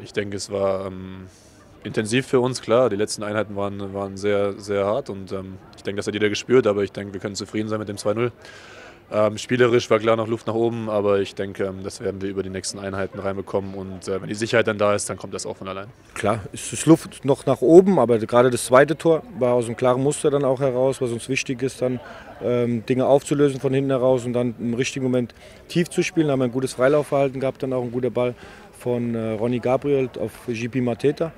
Ich denke, es war ähm, intensiv für uns, klar. Die letzten Einheiten waren, waren sehr, sehr hart und ähm, ich denke, das hat jeder gespürt, aber ich denke, wir können zufrieden sein mit dem 2-0. Ähm, spielerisch war klar noch Luft nach oben, aber ich denke, ähm, das werden wir über die nächsten Einheiten reinbekommen und äh, wenn die Sicherheit dann da ist, dann kommt das auch von allein. Klar, es ist Luft noch nach oben, aber gerade das zweite Tor war aus einem klaren Muster dann auch heraus, was uns wichtig ist, dann ähm, Dinge aufzulösen von hinten heraus und dann im richtigen Moment tief zu spielen. Da haben wir ein gutes Freilaufverhalten gehabt, dann auch ein guter Ball von äh, Ronny Gabriel auf GP Mateta.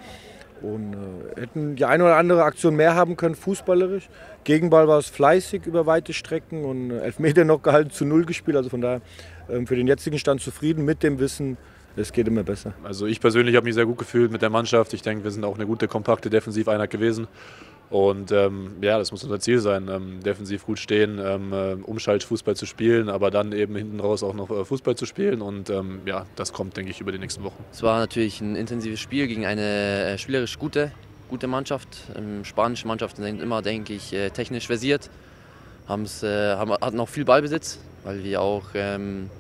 Und äh, hätten die eine oder andere Aktion mehr haben können, fußballerisch. Gegenball war es fleißig über weite Strecken und äh, Elfmeter noch gehalten, zu Null gespielt. Also von daher äh, für den jetzigen Stand zufrieden mit dem Wissen, es geht immer besser. Also ich persönlich habe mich sehr gut gefühlt mit der Mannschaft. Ich denke, wir sind auch eine gute, kompakte Defensiveinheit gewesen. Und ähm, ja, das muss unser Ziel sein, ähm, defensiv gut stehen, ähm, äh, Umschaltfußball zu spielen, aber dann eben hinten raus auch noch äh, Fußball zu spielen. Und ähm, ja, das kommt, denke ich, über die nächsten Wochen. Es war natürlich ein intensives Spiel gegen eine äh, spielerisch gute, gute Mannschaft. Ähm, spanische Mannschaften sind immer, denke ich, technisch versiert, äh, haben, hatten auch viel Ballbesitz, weil wir auch ähm,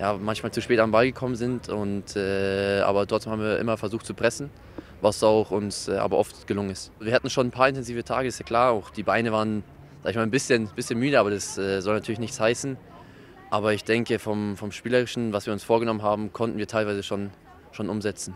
ja, manchmal zu spät am Ball gekommen sind. Und, äh, aber trotzdem haben wir immer versucht zu pressen was auch uns äh, aber oft gelungen ist. Wir hatten schon ein paar intensive Tage, ist ja klar. Auch die Beine waren, sag ich mal, ein bisschen, bisschen müde, aber das äh, soll natürlich nichts heißen. Aber ich denke, vom, vom Spielerischen, was wir uns vorgenommen haben, konnten wir teilweise schon, schon umsetzen.